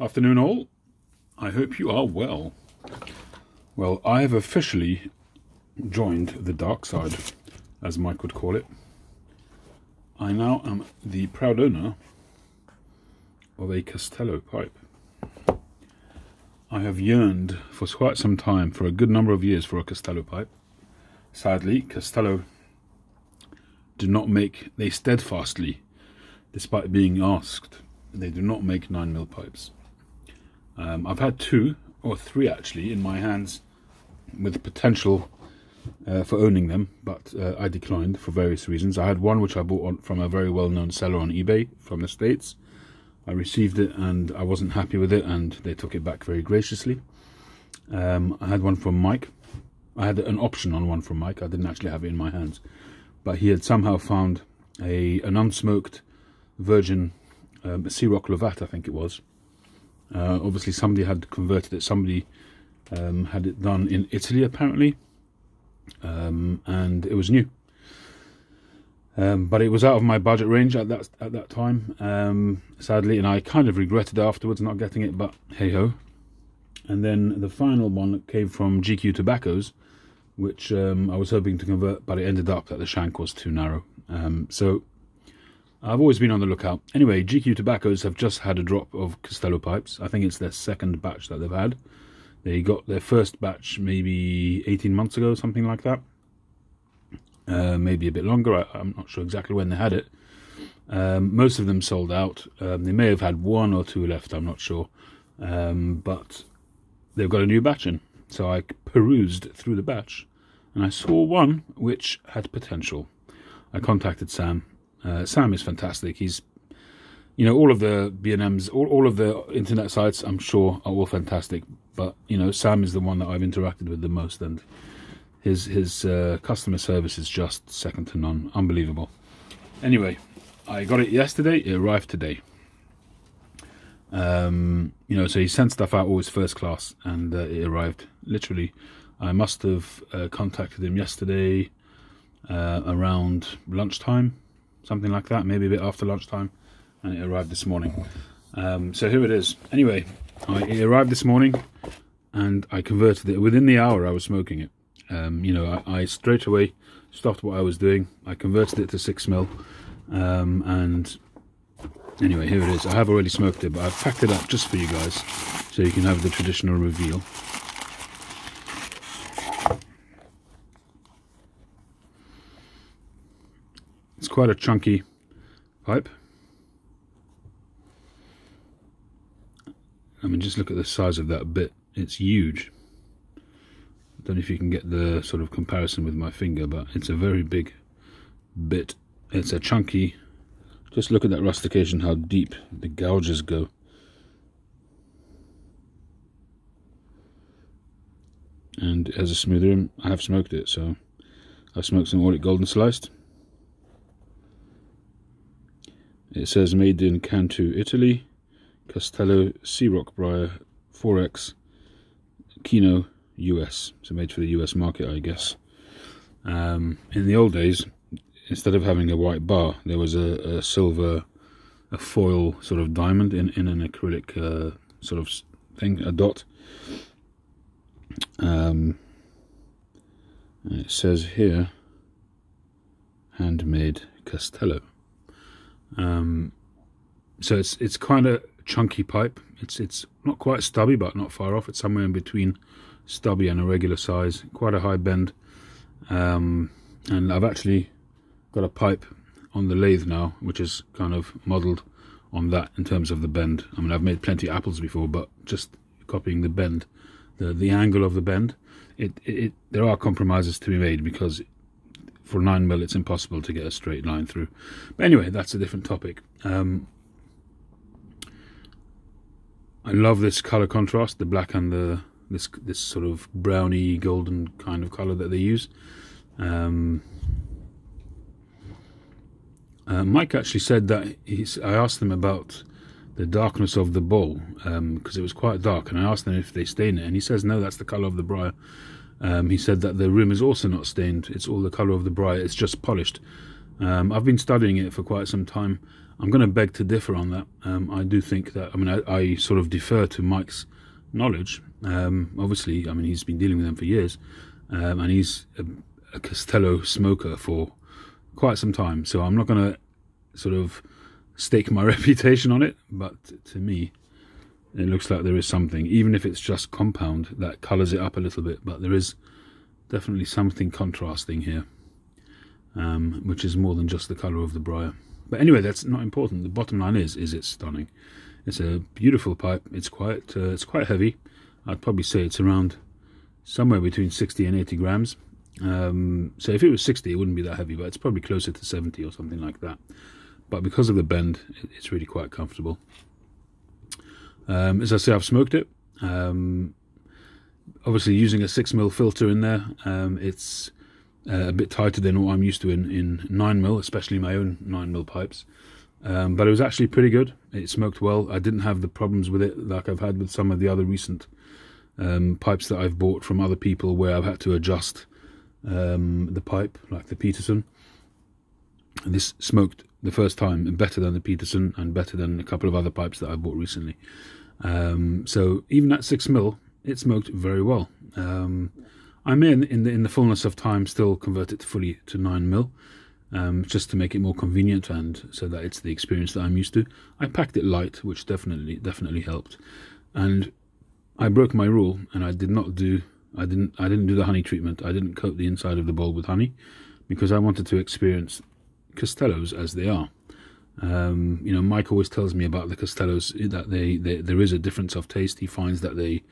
Afternoon all. I hope you are well. Well, I have officially joined the dark side, as Mike would call it. I now am the proud owner of a Castello pipe. I have yearned for quite some time, for a good number of years, for a Castello pipe. Sadly, Castello do not make, they steadfastly, despite being asked, they do not make 9mm pipes. Um, I've had two, or three actually, in my hands with potential uh, for owning them, but uh, I declined for various reasons. I had one which I bought on, from a very well-known seller on eBay from the States. I received it and I wasn't happy with it and they took it back very graciously. Um, I had one from Mike. I had an option on one from Mike. I didn't actually have it in my hands. But he had somehow found a an unsmoked virgin um, Sea Rock Lovat, I think it was, uh, obviously, somebody had converted it. Somebody um, had it done in Italy, apparently, um, and it was new. Um, but it was out of my budget range at that at that time, um, sadly, and I kind of regretted afterwards not getting it. But hey ho. And then the final one came from GQ Tobaccos, which um, I was hoping to convert, but it ended up that the shank was too narrow. Um, so I've always been on the lookout. Anyway, GQ Tobaccos have just had a drop of Castello pipes. I think it's their second batch that they've had. They got their first batch maybe 18 months ago, something like that. Uh, maybe a bit longer. I, am not sure exactly when they had it. Um, most of them sold out. Um, they may have had one or two left, I'm not sure. Um, but they've got a new batch in. So I perused through the batch and I saw one which had potential. I contacted Sam uh, Sam is fantastic. He's, you know, all of the B&Ms, all, all of the internet sites, I'm sure, are all fantastic. But, you know, Sam is the one that I've interacted with the most. And his, his uh, customer service is just second to none. Unbelievable. Anyway, I got it yesterday. It arrived today. Um, you know, so he sent stuff out always first class, and uh, it arrived literally. I must have uh, contacted him yesterday uh, around lunchtime, something like that, maybe a bit after lunchtime, and it arrived this morning. Um, so here it is. Anyway, I, it arrived this morning, and I converted it. Within the hour, I was smoking it. Um, you know, I, I, straight away stopped what I was doing. I converted it to six mil, um, and anyway, here it is. I have already smoked it, but I've packed it up just for you guys, so you can have the traditional reveal. Quite a chunky pipe. I mean, just look at the size of that bit. It's huge. I don't know if you can get the sort of comparison with my finger, but it's a very big bit. It's a chunky. Just look at that rustication, how deep the gouges go. And as a smooth rim, I have smoked it, so I've smoked some Orlik Golden Sliced. It says made in Cantu, Italy, Castello Sea Rock Briar 4X Kino US. So made for the US market, I guess. Um, in the old days, instead of having a white bar, there was a, a silver, a foil sort of diamond in, in an acrylic uh, sort of thing, a dot. Um, it says here, handmade Castello. Um, so it's it's kind of chunky pipe. It's it's not quite stubby, but not far off. It's somewhere in between stubby and a regular size. Quite a high bend. Um, and I've actually got a pipe on the lathe now, which is kind of modelled on that in terms of the bend. I mean, I've made plenty of apples before, but just copying the bend, the the angle of the bend. It, it, it there are compromises to be made because for 9 mil it's impossible to get a straight line through. But anyway that's a different topic. Um, I love this color contrast the black and the this this sort of browny golden kind of color that they use. Um, uh, Mike actually said that he's, I asked them about the darkness of the bowl because um, it was quite dark and I asked them if they stain it and he says no that's the color of the briar um, he said that the rim is also not stained. It's all the colour of the briar. It's just polished. Um, I've been studying it for quite some time. I'm going to beg to differ on that. Um, I do think that, I mean, I, I, sort of defer to Mike's knowledge. Um, obviously, I mean, he's been dealing with them for years, um, and he's a, a, Castello smoker for quite some time. So I'm not going to sort of stake my reputation on it, but to me, it looks like there is something, even if it's just compound, that colours it up a little bit, but there is definitely something contrasting here, um, which is more than just the colour of the briar. But anyway, that's not important. The bottom line is, is it's stunning. It's a beautiful pipe. It's quite, uh, it's quite heavy. I'd probably say it's around somewhere between 60 and 80 grams. Um, so if it was 60, it wouldn't be that heavy, but it's probably closer to 70 or something like that. But because of the bend, it's really quite comfortable. Um, as I say, I've smoked it. Um, obviously, using a six mil filter in there, um, it's uh, a bit tighter than what I'm used to in, in 9mm, especially my own 9mm pipes. Um, but it was actually pretty good. It smoked well. I didn't have the problems with it like I've had with some of the other recent um, pipes that I've bought from other people where I've had to adjust um, the pipe, like the Peterson. And this smoked the first time and better than the Peterson and better than a couple of other pipes that I bought recently. Um, so even at 6mm, it smoked very well. Um, I may, in, in the in the fullness of time, still convert it fully to nine mil, um, just to make it more convenient and so that it's the experience that I'm used to. I packed it light, which definitely definitely helped, and I broke my rule and I did not do I didn't I didn't do the honey treatment. I didn't coat the inside of the bowl with honey because I wanted to experience Castellos as they are. Um, you know, Mike always tells me about the Castellos that they, they there is a difference of taste. He finds that they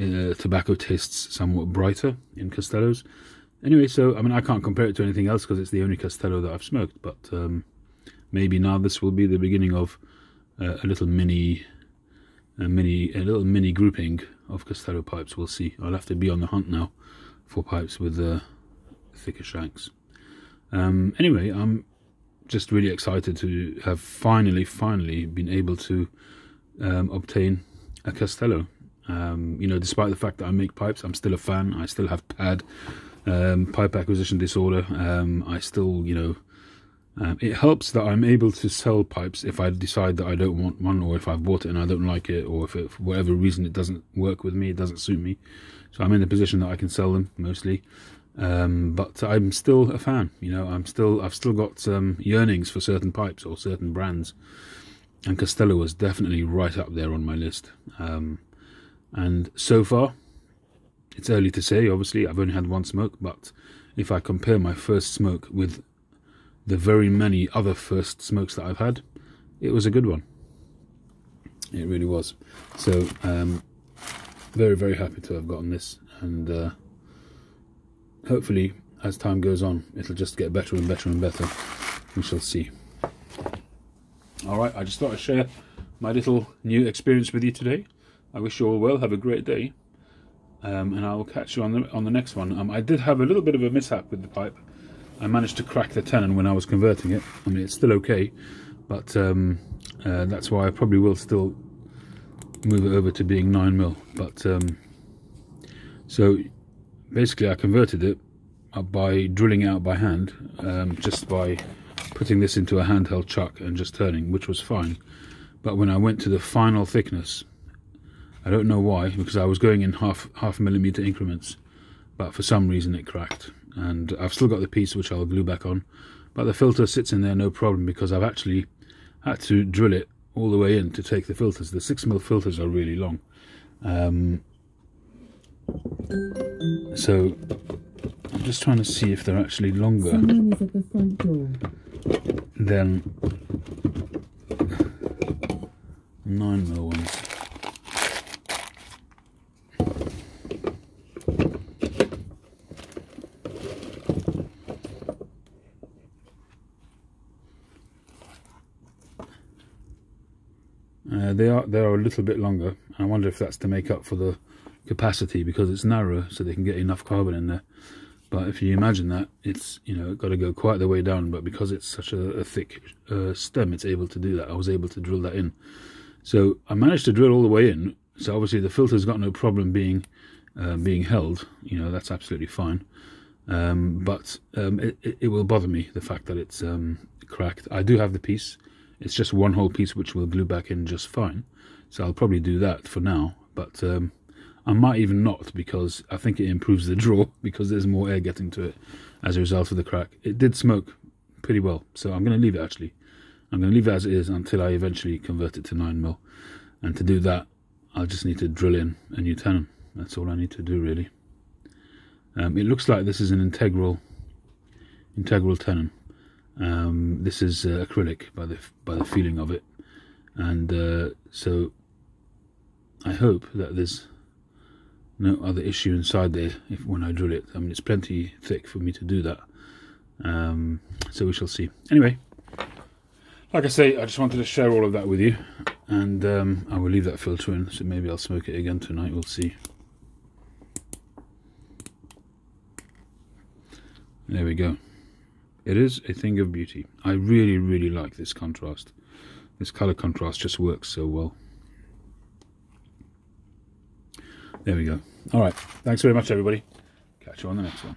uh, tobacco tastes somewhat brighter in Castellos. Anyway, so I mean, I can't compare it to anything else because it's the only Castello that I've smoked. But um, maybe now this will be the beginning of uh, a little mini, a mini, a little mini grouping of Castello pipes. We'll see. I'll have to be on the hunt now for pipes with uh, thicker shanks. Um, anyway, I'm just really excited to have finally, finally been able to um, obtain a Castello. Um, you know, despite the fact that I make pipes, I'm still a fan. I still have PAD, um, pipe acquisition disorder. Um, I still, you know, um, it helps that I'm able to sell pipes if I decide that I don't want one, or if I've bought it and I don't like it, or if it, for whatever reason it doesn't work with me, it doesn't suit me. So I'm in a position that I can sell them mostly. Um, but I'm still a fan. You know, I'm still I've still got um, yearnings for certain pipes or certain brands, and Castello was definitely right up there on my list. Um, and so far, it's early to say, obviously, I've only had one smoke, but if I compare my first smoke with the very many other first smokes that I've had, it was a good one. It really was. So, um, very, very happy to have gotten this, and uh, hopefully, as time goes on, it'll just get better and better and better. We shall see. Alright, I just thought I'd share my little new experience with you today. I wish you all well. Have a great day. Um, and I will catch you on the on the next one. Um, I did have a little bit of a mishap with the pipe. I managed to crack the tenon when I was converting it. I mean, it's still okay, but um, uh, that's why I probably will still move it over to being 9 mil. But um, so basically, I converted it by drilling out by hand, um, just by putting this into a handheld chuck and just turning, which was fine. But when I went to the final thickness, I don't know why, because I was going in half half millimeter increments, but for some reason it cracked. And I've still got the piece which I'll glue back on, but the filter sits in there no problem because I've actually had to drill it all the way in to take the filters. The 6mm filters are really long. Um, so I'm just trying to see if they're actually longer than 9mm ones. Uh, they are they are a little bit longer. I wonder if that's to make up for the capacity because it's narrow, so they can get enough carbon in there. But if you imagine that, it's you know got to go quite the way down. But because it's such a, a thick uh, stem, it's able to do that. I was able to drill that in. So I managed to drill all the way in. So obviously the filter's got no problem being uh, being held. You know that's absolutely fine. Um, but um, it, it, will bother me the fact that it's um, cracked. I do have the piece. it's just one whole piece which will glue back in just fine so I'll probably do that for now but um, I might even not because I think it improves the draw because there's more air getting to it as a result of the crack. It did smoke pretty well so I'm going to leave it actually. I'm going to leave it as it is until I eventually convert it to 9mm and to do that I'll just need to drill in a new tenon. That's all I need to do really. Um, it looks like this is an integral integral tenon. Um, this is uh, acrylic by the by the feeling of it, and uh, so I hope that there's no other issue inside there if when I drill it. I mean, it's plenty thick for me to do that. Um, so we shall see. Anyway, like I say, I just wanted to share all of that with you, and um, I will leave that filter in. So maybe I'll smoke it again tonight. We'll see. There we go. It is a thing of beauty. I really, really like this contrast. This color contrast just works so well. There we go. All right. Thanks very much, everybody. Catch you on the next one.